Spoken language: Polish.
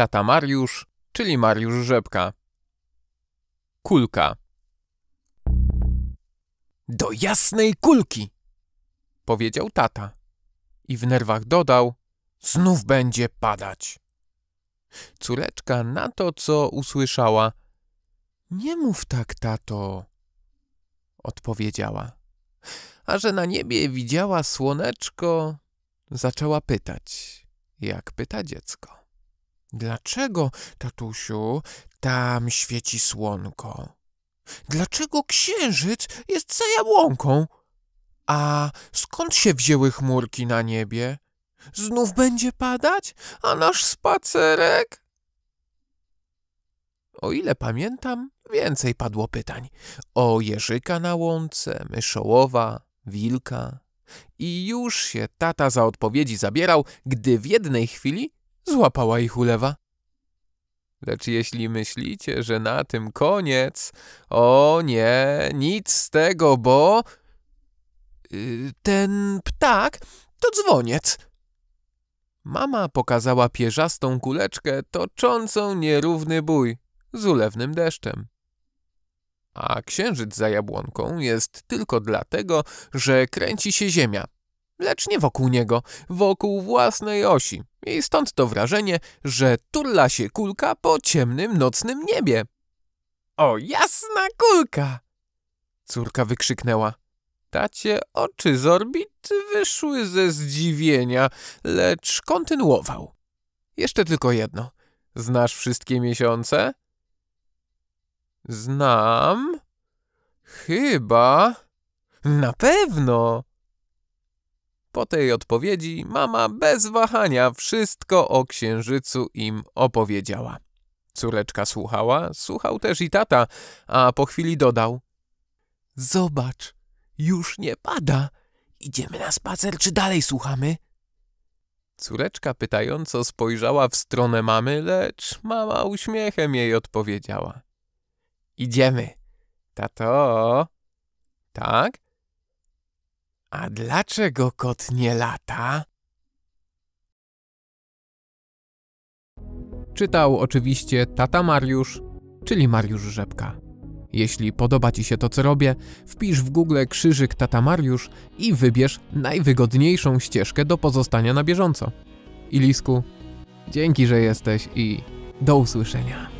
Tata Mariusz, czyli Mariusz Rzepka. Kulka. Do jasnej kulki, powiedział tata. I w nerwach dodał, znów będzie padać. Córeczka na to, co usłyszała, nie mów tak, tato, odpowiedziała. A że na niebie widziała słoneczko, zaczęła pytać, jak pyta dziecko. Dlaczego, tatusiu, tam świeci słonko? Dlaczego księżyc jest za jabłonką? A skąd się wzięły chmurki na niebie? Znów będzie padać? A nasz spacerek? O ile pamiętam, więcej padło pytań. O jeżyka na łące, myszołowa, wilka. I już się tata za odpowiedzi zabierał, gdy w jednej chwili złapała ich ulewa. Lecz jeśli myślicie, że na tym koniec, o nie, nic z tego, bo yy, ten ptak to dzwoniec. Mama pokazała pierzastą kuleczkę toczącą nierówny bój z ulewnym deszczem. A księżyc za jabłonką jest tylko dlatego, że kręci się ziemia, lecz nie wokół niego, wokół własnej osi. I stąd to wrażenie, że turla się kulka po ciemnym nocnym niebie. O jasna kulka! Córka wykrzyknęła. Tacie oczy z orbit wyszły ze zdziwienia, lecz kontynuował. Jeszcze tylko jedno. Znasz wszystkie miesiące? Znam. Chyba. Na pewno. Po tej odpowiedzi mama bez wahania wszystko o księżycu im opowiedziała. Córeczka słuchała, słuchał też i tata, a po chwili dodał: Zobacz, już nie pada. Idziemy na spacer, czy dalej słuchamy? Córeczka pytająco spojrzała w stronę mamy, lecz mama uśmiechem jej odpowiedziała: Idziemy. Tato. Tak? A dlaczego kot nie lata? Czytał oczywiście tata Mariusz, czyli Mariusz Rzepka. Jeśli podoba Ci się to, co robię, wpisz w Google krzyżyk tata Mariusz i wybierz najwygodniejszą ścieżkę do pozostania na bieżąco. Ilisku, dzięki, że jesteś i do usłyszenia.